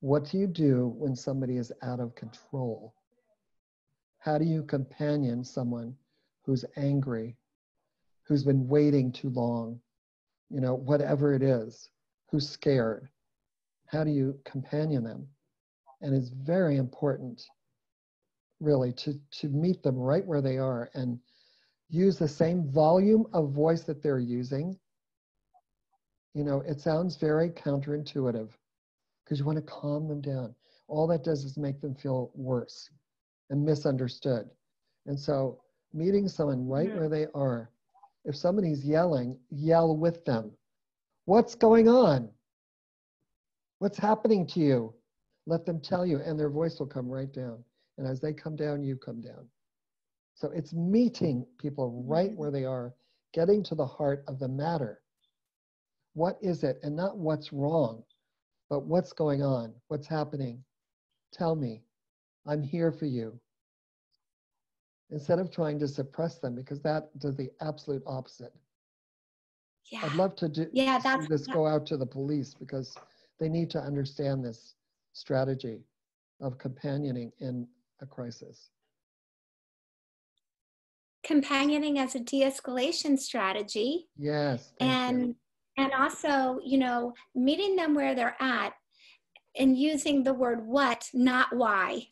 What do you do when somebody is out of control? How do you companion someone who's angry, who's been waiting too long, you know, whatever it is, who's scared? How do you companion them? And it's very important, really, to, to meet them right where they are and use the same volume of voice that they're using. You know, it sounds very counterintuitive because you want to calm them down. All that does is make them feel worse and misunderstood. And so, meeting someone right mm-hmm. where they are, if somebody's yelling, yell with them. What's going on? What's happening to you? Let them tell you, and their voice will come right down. And as they come down, you come down. So it's meeting people right where they are, getting to the heart of the matter. What is it? And not what's wrong, but what's going on? What's happening? Tell me. I'm here for you. Instead of trying to suppress them, because that does the absolute opposite. Yeah. I'd love to do yeah, that's, this go out to the police because they need to understand this strategy of companioning in a crisis. Companioning as a de-escalation strategy. Yes. And you. And also, you know, meeting them where they're at and using the word what, not why.